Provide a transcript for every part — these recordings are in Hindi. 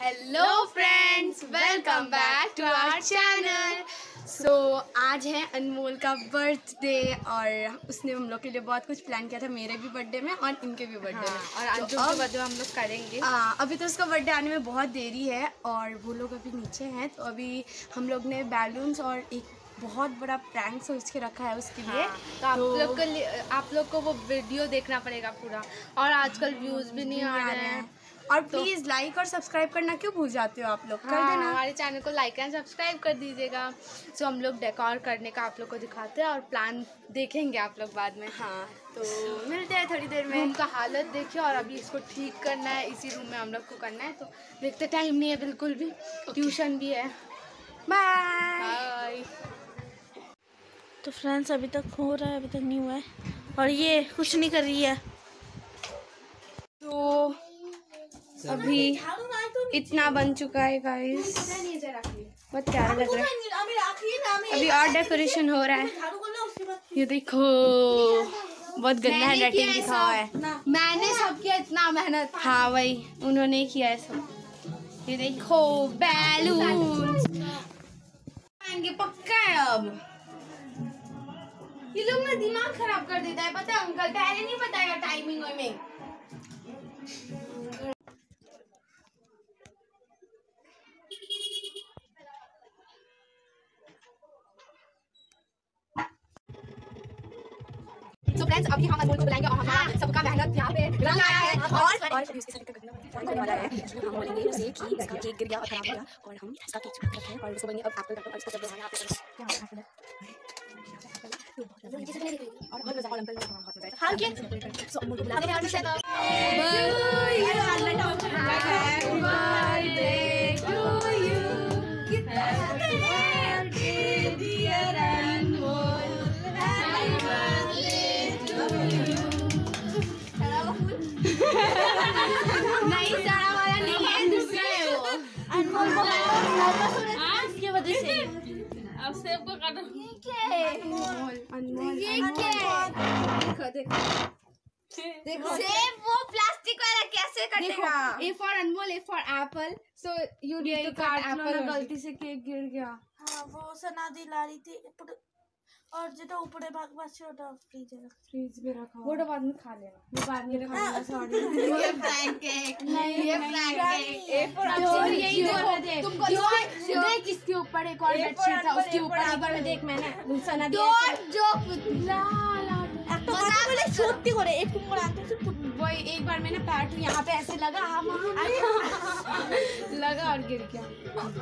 Hello friends welcome back to our channel so आज है अनमोल का बर्थडे और उसने हम लोग के लिए बहुत कुछ प्लान किया था मेरे भी बर्थडे में और इनके भी बर्थडे हाँ, में और आज तो जो अब- बर्थडे हम लोग करेंगे। आ, अभी तो उसका बर्थडे आने में बहुत देरी है और वो लोग अभी नीचे हैं तो अभी हम लोग ने बैलून्स और एक बहुत बड़ा प्रैंक सोच के रखा है उसके लिए। हाँ, तो आप लोग को आप लोग को वो वीडियो देखना पड़ेगा पूरा। और आजकल व्यूज़ भी नहीं आ रहे हैं। और प्लीज़ लाइक और सब्सक्राइब करना क्यों भूल जाते हो आप लोग? हाँ, कर देना। हमारे चैनल को लाइक एंड सब्सक्राइब कर दीजिएगा। सो हम लोग डेकोर करने का आप लोग को दिखाते हैं और प्लान देखेंगे आप लोग बाद में। हाँ। तो मिलते हैं थोड़ी देर में। उनका हालत देखिए और अभी इसको ठीक करना है इसी रूम में हम लोग को करना है। तो देखते टाइम नहीं है बिल्कुल भी। ट्यूशन भी है। बाय बाय तो फ्रेंड्स अभी तक हो रहा है अभी तक नहीं हुआ है। और ये कुछ नहीं कर रही है। तो अभी इतना बन चुका है गाइस बहुत प्यारा लग रहा है। अभी और डेकोरेशन हो रहा है। ये देखो बहुत गंदा हैंड राइटिंग लिखा हुआ है। मैंने सब किया इतना मेहनत। हाँ वही उन्होंने किया है सब। ये देखो बैलून आएँगे पक्का है अब। ये लोग ना दिमाग खराब कर देता है पता है अंकल पहले नहीं बताया टाइमिंग में। फ्रेंड्स अभी हम अनमोल को बुलाएँगे और हमारा सबका मेहनत यहाँ पे रंग आया है। और और अभी उसके साथ करने वाला है। हम बोलेंगे उसे कि इसका केक गिर गया और खराब हो गया। और हम इसका केक छुपा रखे। हैं और उसको बनेंगे अब एप्पल का और इसको जब बनाना आप और और अंकल अनमोल ये क्या है देखो देखो देखो सेब वो प्लास्टिक वाला कैसे कटेगा A for Anmol A for apple so you need to cut apple गलती से केक गिर गया হ্যাঁ ও সনা দিলা রীতি এপটে और যেটা উপরে ভাগ পাচ্ছে ওটা ফ্রিজে রাখ फ्रीज में रखा वो तो बाद में खा लेना वो बाद में खाऊंगा सॉरी ये फ्रैंक केक ये फ्रैंक केक ए फॉर और यही देखो तुमको देख देख इसके ऊपर एक और बेडशीट था उसके ऊपर एक बार में देख मैंने सना दिया डोंट जोक विद ला ला একটা কথা বলে সত্যি করে একটু করে আনতে वही एक बार मैंने पैर टू यहाँ पे ऐसे लगा हम लगा और गिर गया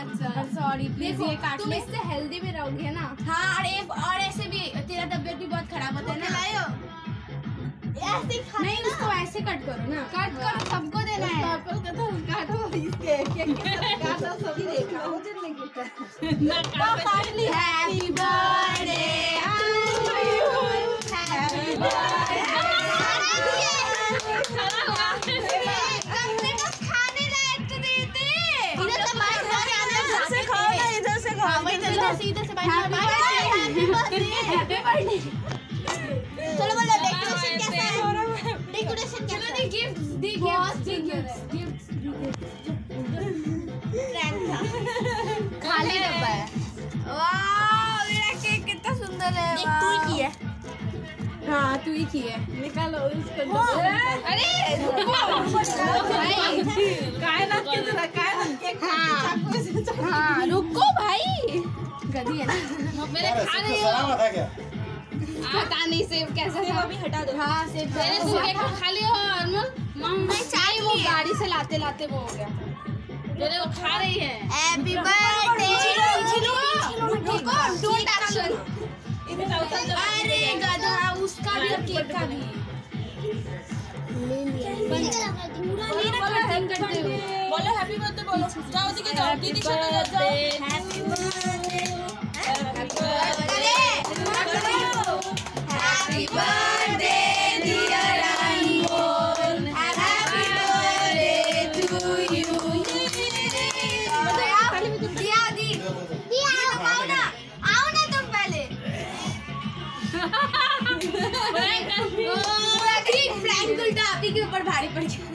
अच्छा सॉरी प्लीज ये काट तुम ले इससे हेल्दी भी रहोगे ना हाँ और एक और ऐसे भी तेरा तबीयत भी बहुत खराब होता है ना ऐसे खा नहीं उसको ऐसे कट करो ना कट कर सबको देना है एप्पल का तो काटो इसके केक के काटो सभी देखा मुझे नहीं गिरता काट ली हैप्पी बर्थडे इधर से चलो बोलो डेकोरेशन कैसा है डेकोरेशन कैसा है गिफ्ट दी गिफ्ट्स गिफ्ट गिफ्ट खाली सुंदर है एक तू ही की है हाँ तू ही की है निकालो इसको अरे काय के जरा काय ना केक चाकू से चाकू हाँ रुको भाई गधी है ना मेरे खा रही हो है क्या पता नहीं सेब कैसा था अभी हटा दो हाँ से मैंने सुबह को खा लिया हो मम्मी चाय वो गाड़ी से लाते लाते वो हो गया मेरे वो खा रही है हैप्पी बर्थडे रुको डोंट जाओ दिखे जाओ दीदी शक्ल जाओ happy birthday happy birthday dear Anmol happy birthday to you दिया दी दिया आओ ना आओ ना तुम पहले प्रैंक उल्टा आप ही के ऊपर भारी पड़ गया।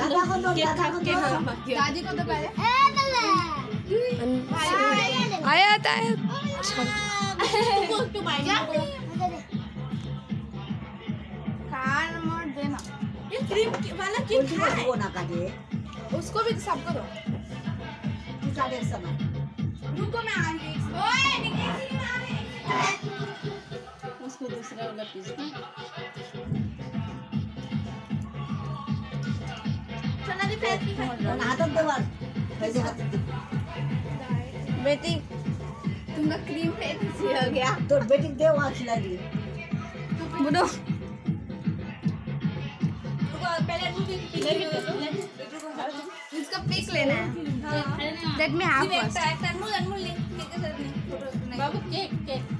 दादा को दो दादा को दो दादी को तो पहले। आया था आया। मोड़ देना। ये क्रीम वाला क्यों खाए। वो ना काटे उसको भी सबको दो रुको मैं आ रही हूँ। ओए निकल उसको दूसरा वाला पीस बेटी तुमका क्रीम हो गया तो बेटी दे वहाँ खिला दिए। इसका पिक लेना है। Let me. हैव फ़र्स्ट बाबू केक केक।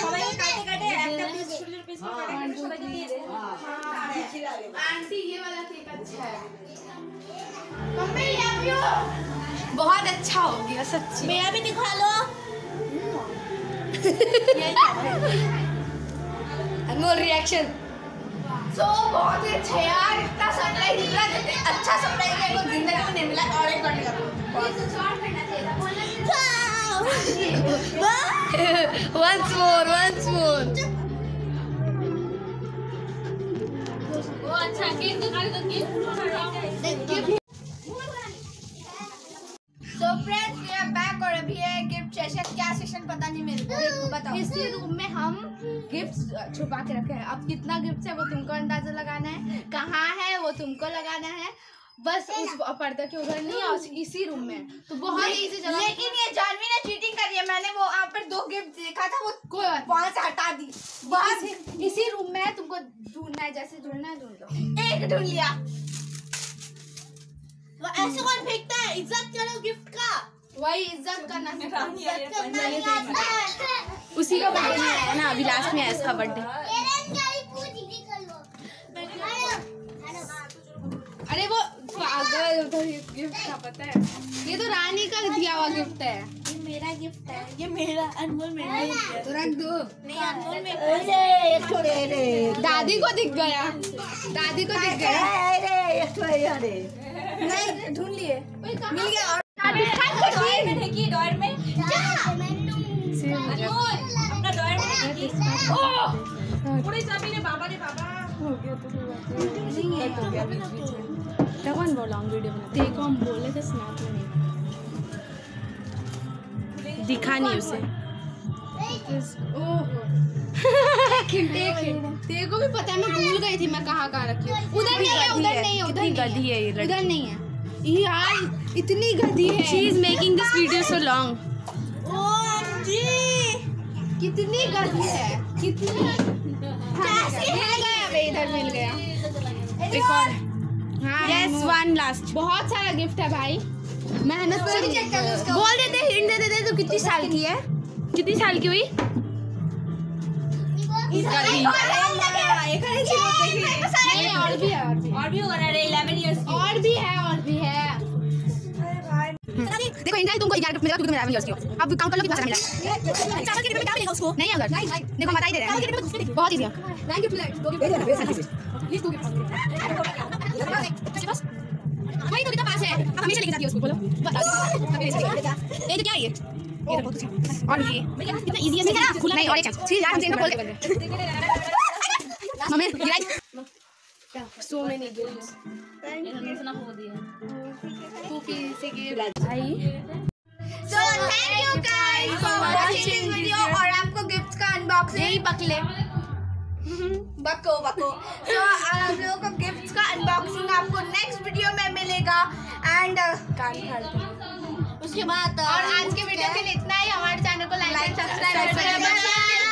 সবাইকে কাটে কাটে একটা পিস ছোট ছোট পিস করে কাটে সবাইকে দিয়ে দে आंटी ये वाला केक अच्छा है मम्मी लव यू बहुत अच्छा हो गया सच्ची मेरा भी दिखा लो अनमोल रिएक्शन सो बहुत ही अच्छा है यार इतना सरप्राइज इतना अच्छा सरप्राइज मेरे को जिंदगी में नहीं मिला और एक बार once more once more. वो अच्छा केक दिखा दो cake so friends we are back और अभी है गिफ्ट सेशन क्या सेशन पता नहीं मेरे को। बताओ। इसी रूम में हम गिफ्ट छुपा के रखे हैं। अब कितना गिफ्ट है वो तुमको अंदाज़ा लगाना है। कहाँ है वो तुमको लगाना है। बस उस पर्दे के उधर नहीं और इसी रूम में। तो बहुत इजी जगह लेकिन ये जानवी ने चीटिंग करी है मैंने वो वहाँ पर दो गिफ्ट देखा था वो कोई वहाँ से हटा दी। बस। इसी रूम में तुमको ढूंढना है जैसे ढूंढना है ढूंढ लो। एक ढूंढ लिया। वो ऐसे कौन फेंकता है? इज़्ज़त करो गिफ्ट का। वही इज़्ज़त करना इज़्ज़त करना नहीं आता है। उसी का बर्थडे में आया ना अभी लास्ट में आया इसका बर्थडे अरे वो ये तो रानी का दिया हुआ गिफ्ट है। ये मेरा गिफ्ट है। ये मेरा अनमोल मेरा है तुरंत दो। नहीं अनमोल में अरे एक छोड़े रे दादी को दिख गया। दादी को दिख गया। अरे एक छोड़े अरे। नहीं ढूंढ लिए। मिल गया और में। अनमोल अपना में पूरी सभी ने बाबा ने बाबा। कौन बोला हूँ वीडियो में देखो हम बोले थे स्नैप में नहीं दिखा नहीं उसे। तेरे को भी पता है मैं भूल गई थी मैं कहाँ कहाँ रखी हूँ। उधर नहीं है उधर नहीं है उधर गधी है। ये उधर नहीं है। यार इतनी गधी है। She is making this video so long कितनी गधी है। कितनी कैसे मिल गया। बे इधर मिल गया एक और हाँ यस वन लास्ट बहुत सारा गिफ्ट है भाई मेहनत से बोल देते हिंट दे देते तो कितनी साल की है कितनी साल की हुई और भी है और भी और भी होगा ना रे 11 है और भी है और भी है देखो इंडिया तुमको ग्यारह मिला क्योंकि मेरा इयर्स की अब काउंट कर लो कितना मिला चावल के डिब्बे में क्या मिलेगा उसको नहीं है उधर देखो बता ही दे रहे हैं बहुत इजी थैंक यू वही तो पास है हमेशा लेके जाती उसको बोलो बता ये तो क्या है ये ये और ये कितना इजी है नहीं और ये सो मेनी गिफ्ट्स कुकी से गिफ्ट भाई so thank you guys for watching video और आपको गिफ्ट्स का अनबॉक्सिंग यही पकले। बको बको। तो आप लोगों को गिफ्ट्स का अनबॉक्सिंग आपको नेक्स्ट वीडियो में मिलेगा। एंड फाड़ उसके बाद और आज के वीडियो के लिए इतना ही। हमारे चैनल को लाइक सब्सक्राइब करें